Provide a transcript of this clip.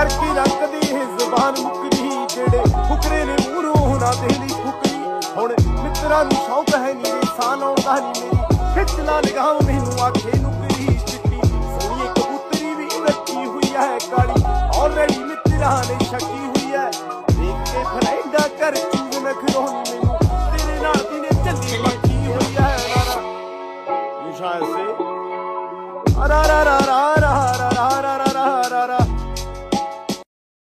ਕਰਕੇ ਰੱਖਦੀ ਹੈ ਜ਼ਬਾਨ ਮੁਕਰੀ ਜਿਹੜੇ ਫੁਕਰੇ ਨੇ ਮੂਰੋਂ ਹੁਣਾ ਦੇ ਲਈ ਫੁਕਰੀ। ਹੁਣ ਮਿੱਤਰਾਂ ਨੂੰ ਸ਼ੌਂਕ ਹੈ ਨੀਰੇ ਸਾਹ ਲਾਉਣ ਦਾ ਨਹੀਂ ਮੇਰੀ। ਖਿੱਚ ਨਾ ਲਗਾਵ ਮੈਨੂੰ ਆਖੇ ਨੁਕਰੀ ਚਿੱਟੀ। ਸੋਹਣੀ ਕਬੂਤਰੀ ਵੀ ਰੱਖੀ ਹੋਈ ਹੈ ਕਾਲੀ। ਆਲਰੇਡੀ ਮਿੱਤਰਾਂ ਨੇ ਸ਼ੱਕੀ ਹੋਈ ਹੈ। ਦੇਖ ਕੇ ਫਰੈਂਡਾ ਕਰ ਚੂਗ ਨਖਰੋਣੀ ਮੈਨੂੰ। ਤੇਰੇ ਨਾਲ ਦੀ ਨੇ ਚੱਲੀ ਮੱਕੀ ਹੋਈ ਹੈ। ਰਾਰਾ। ਨਿਸ਼ਾਨ ਸੇ। ਰਾ ਰਾ ਰਾ ਰਾ